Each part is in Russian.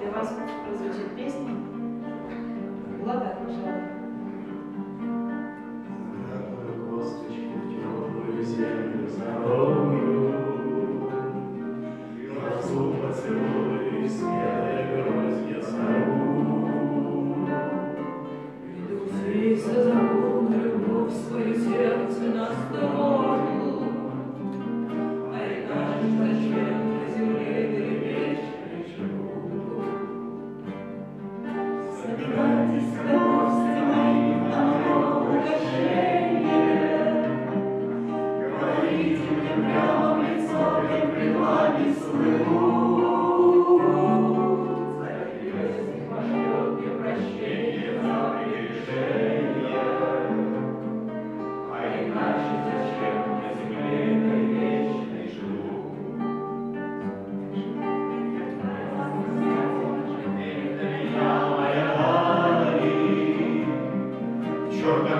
для вас прозвучит песня Влада Жада. Поцелуй, смелая грудь я сорву. Люблю все забыл, любовь в свое сердце настрою.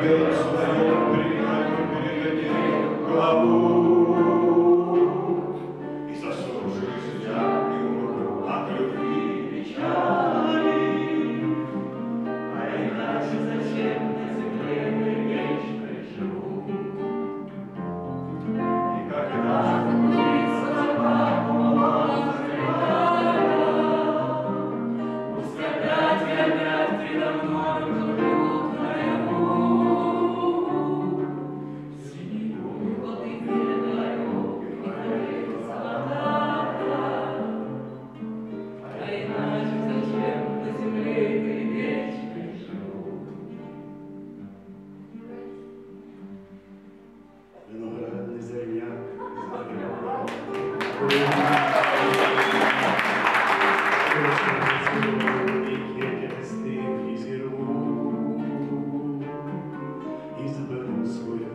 Отец дает, прикрою перед ней главу. He's the better sweet.